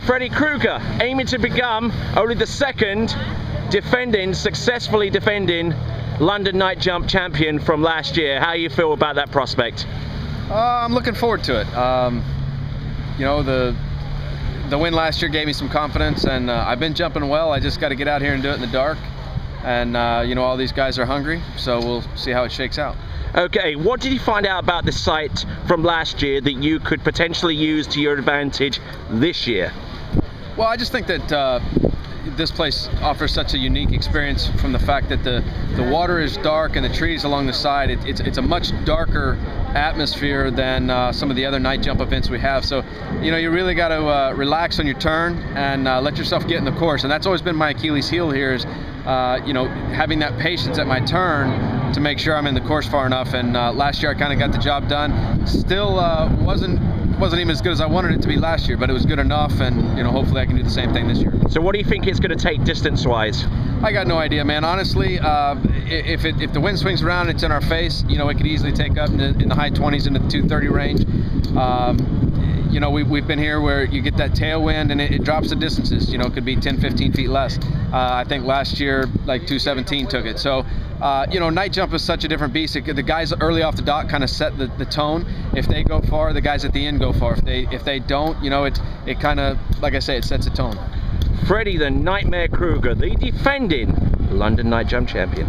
Freddy Krueger aiming to become only the second defending, successfully defending London night jump champion from last year. How you feel about that prospect? Uh, I'm looking forward to it. Um, you know, the the win last year gave me some confidence, and uh, I've been jumping well. I just got to get out here and do it in the dark. And uh, you know, all these guys are hungry, so we'll see how it shakes out. Okay, what did you find out about the site from last year that you could potentially use to your advantage this year? Well, I just think that uh, this place offers such a unique experience from the fact that the, the water is dark and the trees along the side, it, it's, it's a much darker atmosphere than uh, some of the other night jump events we have. So, you know, you really got to uh, relax on your turn and uh, let yourself get in the course. And that's always been my Achilles heel here is, uh, you know, having that patience at my turn to make sure I'm in the course far enough. And uh, last year I kind of got the job done. Still uh, wasn't wasn't even as good as I wanted it to be last year, but it was good enough, and you know, hopefully I can do the same thing this year. So, what do you think it's going to take distance-wise? I got no idea, man. Honestly, uh, if it, if the wind swings around, it's in our face. You know, it could easily take up in the, in the high 20s into the 230 range. Um, you know, we've, we've been here where you get that tailwind and it, it, drops the distances. You know, it could be 10, 15 feet less. Uh, I think last year, like 217 took it. So, uh, you know, night jump is such a different beast. The guys early off the dock kind of set the, the tone. If they go far, the guys at the end go far. If they if they don't, you know, it it kind of, like I say, it sets a tone. Freddy the Nightmare Krueger, the defending London Night Jump Champion.